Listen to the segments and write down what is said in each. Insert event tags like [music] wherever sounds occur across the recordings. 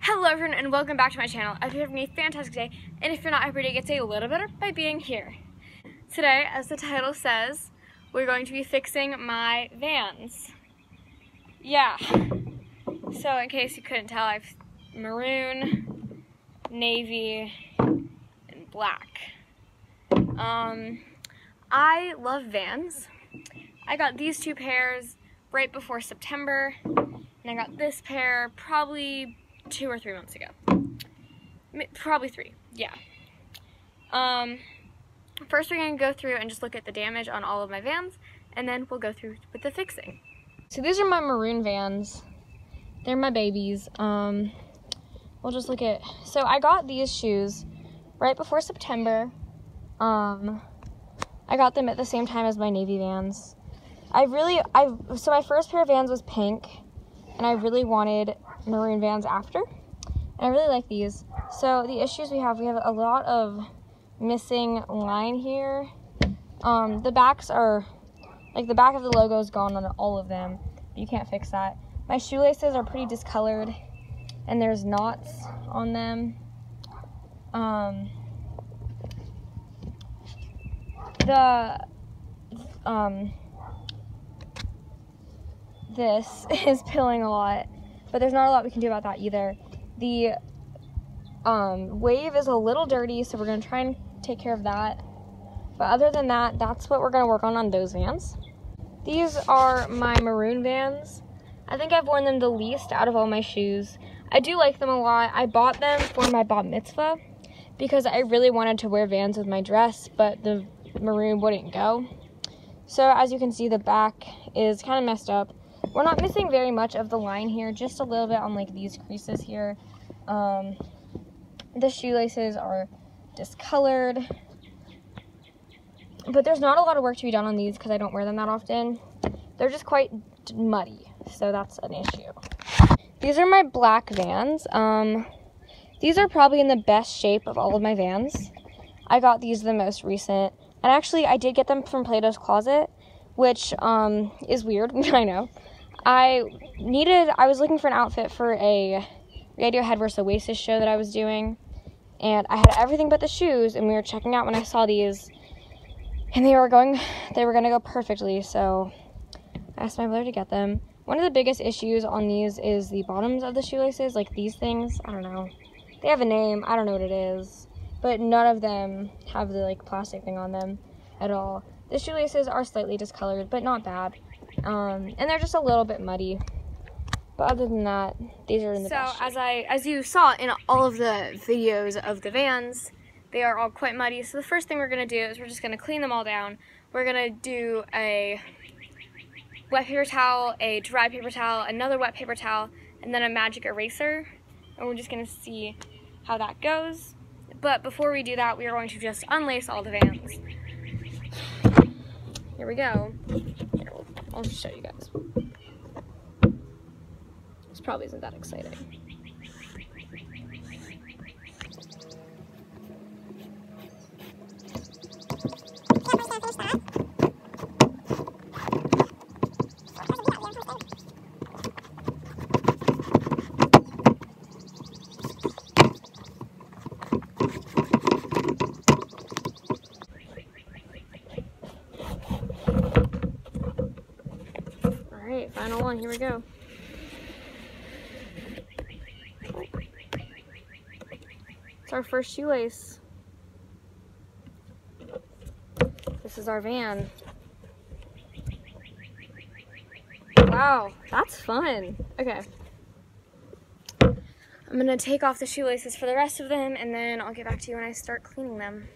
Hello everyone and welcome back to my channel. I hope you're having a fantastic day and if you're not, every day gets a little better by being here. Today, as the title says, we're going to be fixing my vans. Yeah. So in case you couldn't tell, I've maroon, navy, and black. Um, I love vans. I got these two pairs right before September and I got this pair probably two or three months ago. Probably three, yeah. Um, first we're gonna go through and just look at the damage on all of my vans, and then we'll go through with the fixing. So these are my maroon vans. They're my babies. Um, we'll just look at, so I got these shoes right before September. Um, I got them at the same time as my navy vans. I really, I so my first pair of vans was pink, and I really wanted maroon vans after. And I really like these. So the issues we have, we have a lot of missing line here. Um, the backs are, like the back of the logo is gone on all of them. You can't fix that. My shoelaces are pretty discolored and there's knots on them. Um, the, um, this [laughs] is pilling a lot but there's not a lot we can do about that either. The um, wave is a little dirty, so we're going to try and take care of that. But other than that, that's what we're going to work on on those vans. These are my maroon vans. I think I've worn them the least out of all my shoes. I do like them a lot. I bought them for my bat mitzvah because I really wanted to wear vans with my dress, but the maroon wouldn't go. So as you can see, the back is kind of messed up. We're not missing very much of the line here, just a little bit on like these creases here. Um, the shoelaces are discolored. But there's not a lot of work to be done on these because I don't wear them that often. They're just quite muddy, so that's an issue. These are my black vans. Um, these are probably in the best shape of all of my vans. I got these the most recent. And actually, I did get them from Plato's Closet, which um, is weird, [laughs] I know. I needed, I was looking for an outfit for a Radiohead vs. Oasis show that I was doing. And I had everything but the shoes, and we were checking out when I saw these. And they were going, they were going to go perfectly, so I asked my brother to get them. One of the biggest issues on these is the bottoms of the shoelaces, like these things. I don't know. They have a name, I don't know what it is. But none of them have the like plastic thing on them at all. The shoelaces are slightly discolored, but not bad. Um, and they're just a little bit muddy. But other than that, these are in the so best. So as I, as you saw in all of the videos of the vans, they are all quite muddy. So the first thing we're gonna do is we're just gonna clean them all down. We're gonna do a wet paper towel, a dry paper towel, another wet paper towel, and then a magic eraser. And we're just gonna see how that goes. But before we do that, we are going to just unlace all the vans. Here we go. I'll show you guys. This probably isn't that exciting. final one, here we go. It's our first shoelace. This is our van. Wow, that's fun. Okay. I'm gonna take off the shoelaces for the rest of them and then I'll get back to you when I start cleaning them.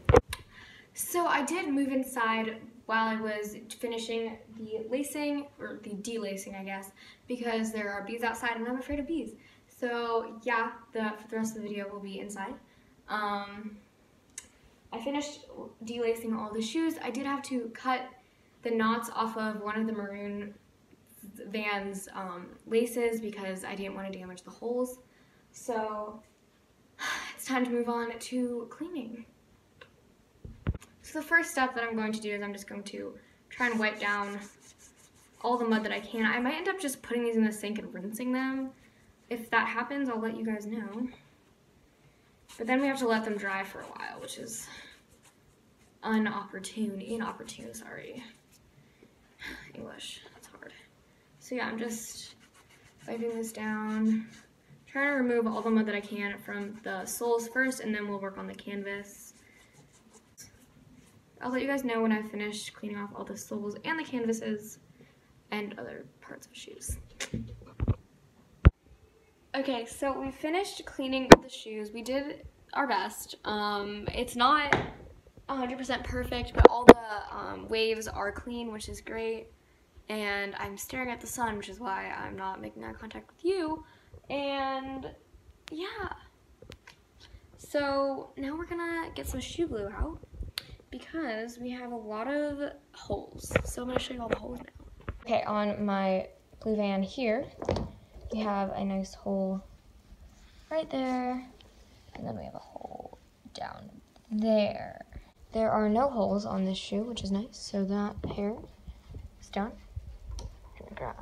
So I did move inside while I was finishing the lacing, or the delacing I guess, because there are bees outside and I'm afraid of bees. So yeah, the, for the rest of the video will be inside. Um, I finished delacing all the shoes. I did have to cut the knots off of one of the maroon Vans um, laces because I didn't want to damage the holes. So [sighs] it's time to move on to cleaning. So the first step that I'm going to do is I'm just going to try and wipe down all the mud that I can. I might end up just putting these in the sink and rinsing them. if that happens, I'll let you guys know. But then we have to let them dry for a while, which is unopportune, inopportune, sorry. [sighs] English, that's hard. So yeah, I'm just wiping this down, trying to remove all the mud that I can from the soles first, and then we'll work on the canvas. I'll let you guys know when I've finished cleaning off all the soles and the canvases and other parts of shoes. Okay, so we finished cleaning the shoes. We did our best. Um, it's not 100% perfect, but all the um, waves are clean, which is great. And I'm staring at the sun, which is why I'm not making eye contact with you. And yeah. So now we're gonna get some shoe glue out because we have a lot of holes. So I'm gonna show you all the holes now. Okay, on my blue van here, we have a nice hole right there, and then we have a hole down there. There are no holes on this shoe, which is nice, so that hair is done. Grab.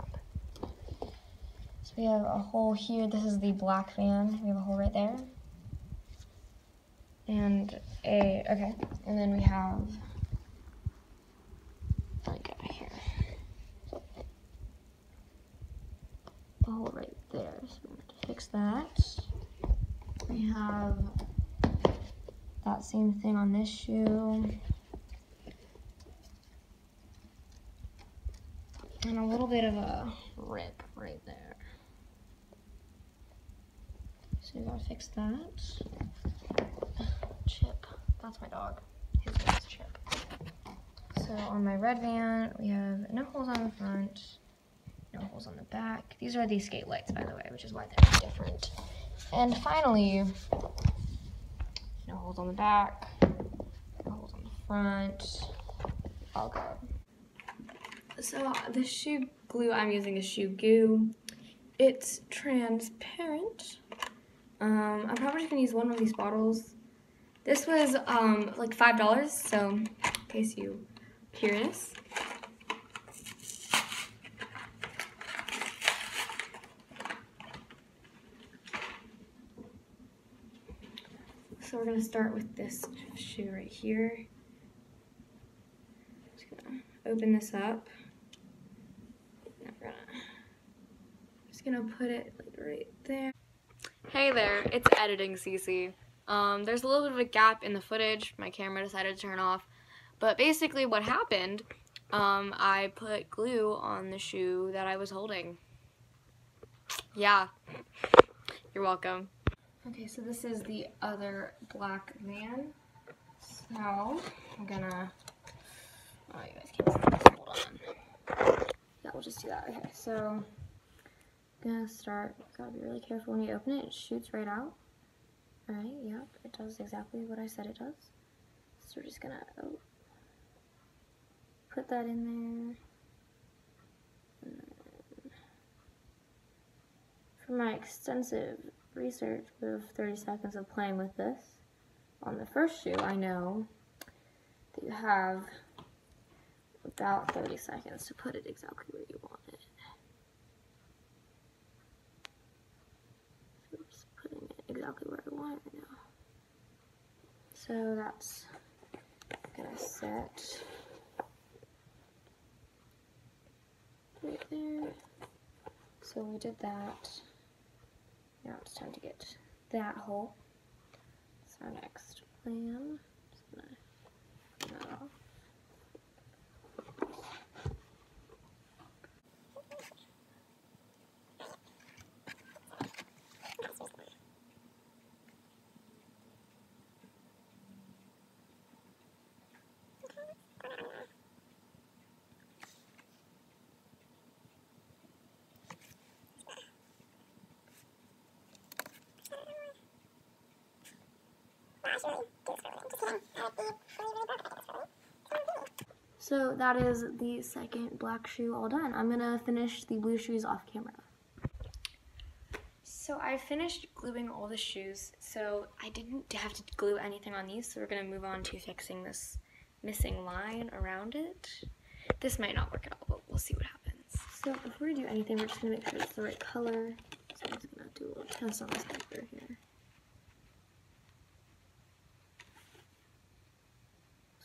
So we have a hole here, this is the black van, we have a hole right there. And a, okay, and then we have, like here. A hole right there, so we have to fix that. We have that same thing on this shoe. And a little bit of a rip right there. So we gotta fix that. Chip, that's my dog. His name is Chip. So on my red van, we have no holes on the front, no holes on the back. These are the skate lights, by the way, which is why they're different. And finally, no holes on the back, no holes on the front, all good. So the shoe glue I'm using is shoe goo. It's transparent. Um, I'm probably just gonna use one of these bottles. This was um, like $5, so in case you curious. So we're gonna start with this shoe right here. Just gonna open this up. Gonna just gonna put it like right there. Hey there, it's editing Cece. Um, there's a little bit of a gap in the footage. My camera decided to turn off. But basically what happened, um, I put glue on the shoe that I was holding. Yeah, you're welcome. Okay, so this is the other black van. So, I'm gonna, oh, you guys can't see this, hold on. Yeah, we'll just do that. Okay, so, I'm gonna start, gotta be really careful when you open it, it shoots right out. Alright, yep, it does exactly what I said it does. So we're just gonna oh, put that in there. For my extensive research with 30 seconds of playing with this. On the first shoe, I know that you have about 30 seconds to put it exactly where you want it. So I'm just putting it exactly where I want it right now. So that's gonna set right there. So we did that. Now it's time to get that hole. That's our next plan. Just gonna clean that off. So that is the second black shoe all done. I'm gonna finish the blue shoes off camera. So I finished gluing all the shoes, so I didn't have to glue anything on these, so we're gonna move on to fixing this missing line around it. This might not work at all, but we'll see what happens. So before we do anything, we're just gonna make sure it's the right color. So I'm just gonna do a little test on this paper here.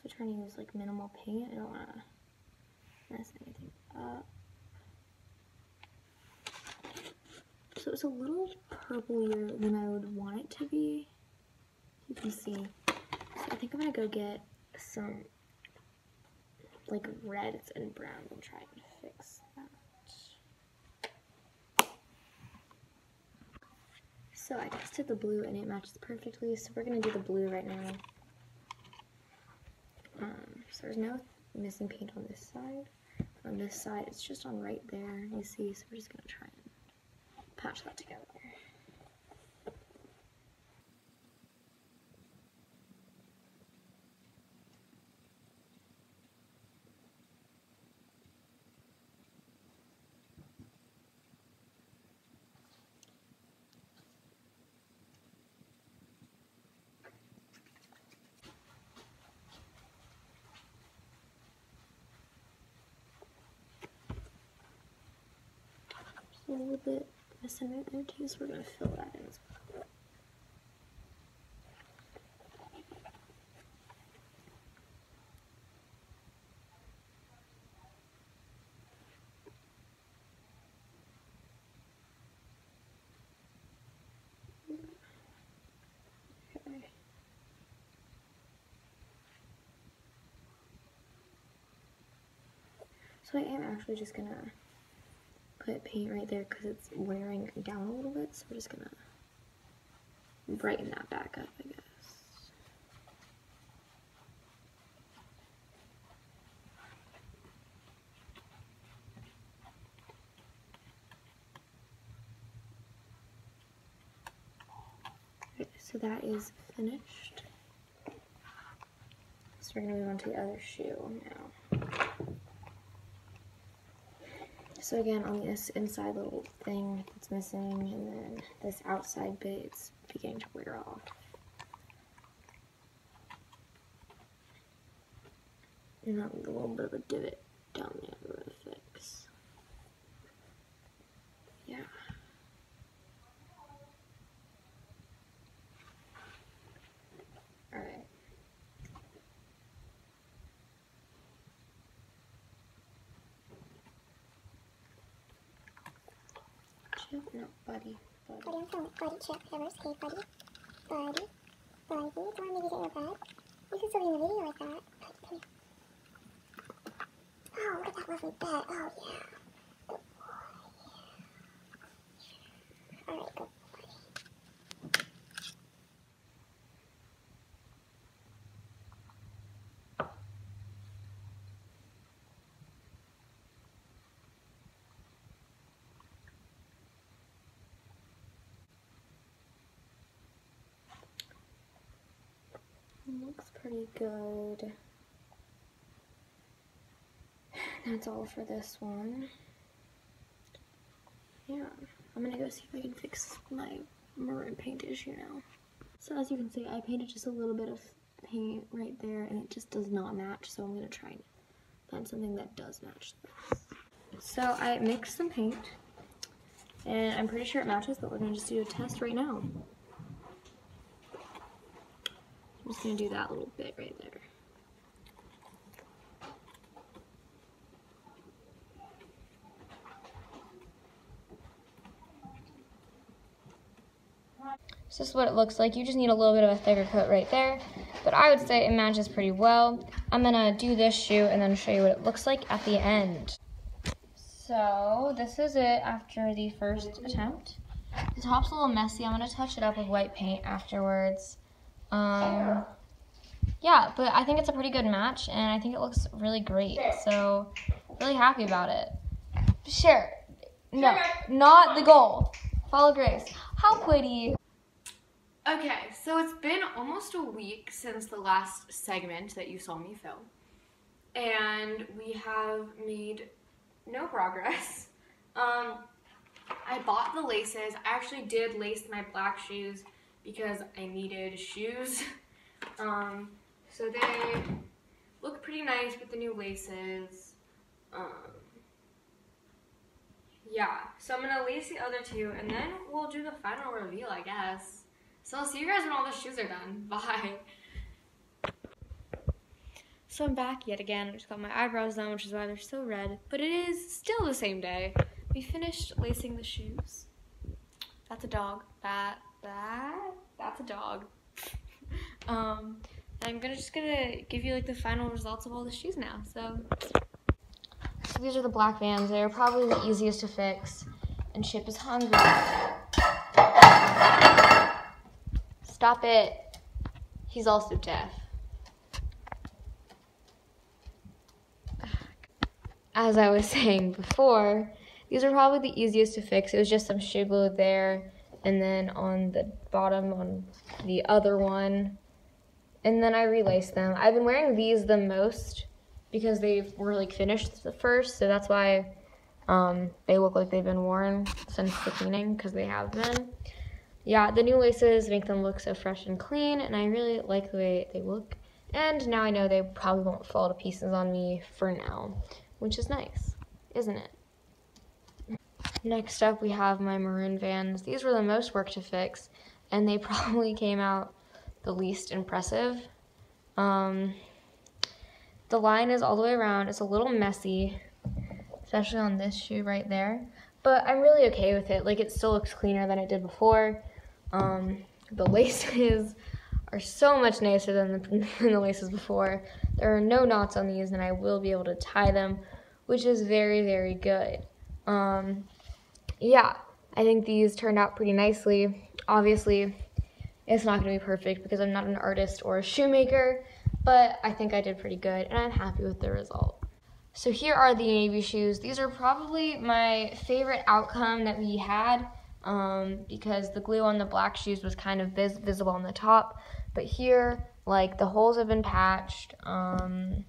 So trying to use like minimal paint. I don't want to mess anything up. So it's a little purplier than I would want it to be. You can see. So I think I'm gonna go get some like reds and browns and try and fix that. So I tested the blue and it matches perfectly. So we're gonna do the blue right now. Um, so there's no missing paint on this side. On this side, it's just on right there. You see, so we're just gonna try and patch that together. A little bit there too, so we're going to fill that in. So I am actually just gonna put paint right there because it's wearing down a little bit. So we're just gonna brighten that back up, I guess. So that is finished. So we're gonna move on to the other shoe now. So again, on this inside little thing that's missing, and then this outside bit, it's beginning to wear off. And that a little bit of a divot down there we're gonna fix. Yeah. Alright. No, buddy. Buddy. I'm from Buddy Chip Hammers. Hey, buddy. Buddy. Buddy. Don't want me to get your bag. You can still be in the video like that. Come. Oh, look at that lovely bed. Oh, yeah. Looks pretty good. [sighs] That's all for this one. Yeah, I'm gonna go see if I can fix my maroon paint issue now. So as you can see, I painted just a little bit of paint right there and it just does not match. So I'm gonna try and find something that does match this. So I mixed some paint and I'm pretty sure it matches, but we're gonna just do a test right now. I'm just gonna do that little bit right there. So this is what it looks like. You just need a little bit of a thicker coat right there. But I would say it matches pretty well. I'm gonna do this shoe and then show you what it looks like at the end. So this is it after the first attempt. The top's a little messy. I'm gonna touch it up with white paint afterwards. Um, yeah, but I think it's a pretty good match and I think it looks really great. So really happy about it. Share. No, not the goal. Follow Grace. How pretty. Okay, so it's been almost a week since the last segment that you saw me film. And we have made no progress. [laughs] Um, I bought the laces. I actually did lace my black shoes because I needed shoes. [laughs] Um, so they look pretty nice with the new laces. Um, yeah, so I'm gonna lace the other two and then we'll do the final reveal, I guess. So I'll see you guys when all the shoes are done. [laughs] Bye. So I'm back yet again. I just got my eyebrows done, which is why they're so red. But it is still the same day. We finished lacing the shoes. That's a dog. That, that, that's a dog. [laughs] um, I'm gonna just gonna give you like the final results of all the shoes now. So, so these are the black vans. They're probably the easiest to fix. And Chip is hungry. Stop it. He's also deaf. As I was [laughs] saying before, these are probably the easiest to fix. It was just some shoe glue there, and then on the bottom on the other one, and then I relaced them. I've been wearing these the most because they were like finished the first, so that's why um, they look like they've been worn since the cleaning because they have been. Yeah, the new laces make them look so fresh and clean, and I really like the way they look. And now I know they probably won't fall to pieces on me for now, which is nice, isn't it? Next up, we have my maroon vans. These were the most work to fix, and they [laughs] probably came out the least impressive. Um, the line is all the way around. It's a little messy, especially on this shoe right there. But I'm really okay with it. Like, it still looks cleaner than it did before. Um, the [laughs] laces are so much nicer than the, [laughs] than the laces before. There are no knots on these, and I will be able to tie them, which is very, very good. Um, yeah, I think these turned out pretty nicely. Obviously, it's not going to be perfect because I'm not an artist or a shoemaker, but I think I did pretty good, and I'm happy with the result. So here are the navy shoes. These are probably my favorite outcome that we had um, because the glue on the black shoes was kind of vis visible on the top. But here, like the holes have been patched. Um,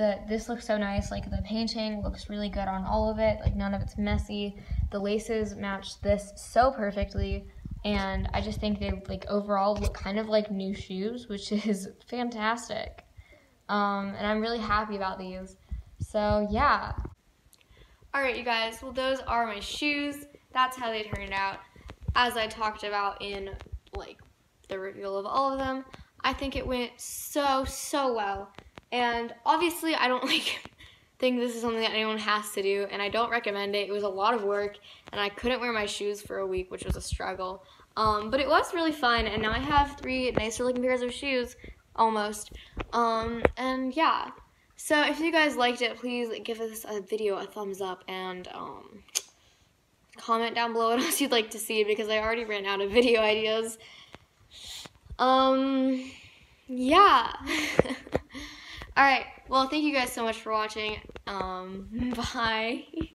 the, this looks so nice. Like the painting looks really good on all of it. Like none of it's messy. The laces match this so perfectly. And I just think they like overall look kind of like new shoes, which [laughs] is fantastic. Um, and I'm really happy about these. So yeah. All right, you guys. Well, those are my shoes. That's how they turned out. As I talked about in like the reveal of all of them, I think it went so so well. And obviously, I don't [laughs] like think this is something that anyone has to do, and I don't recommend it. It was a lot of work, and I couldn't wear my shoes for a week, which was a struggle. Um, but it was really fun, and now I have three nicer looking pairs of shoes, almost. Um, and yeah. So if you guys liked it, please give this a video a thumbs up and um, comment down below [laughs] what else you'd like to see because I already ran out of video [laughs] ideas. Um, yeah. All right. Well, thank you guys so much for watching. Um, [laughs] bye.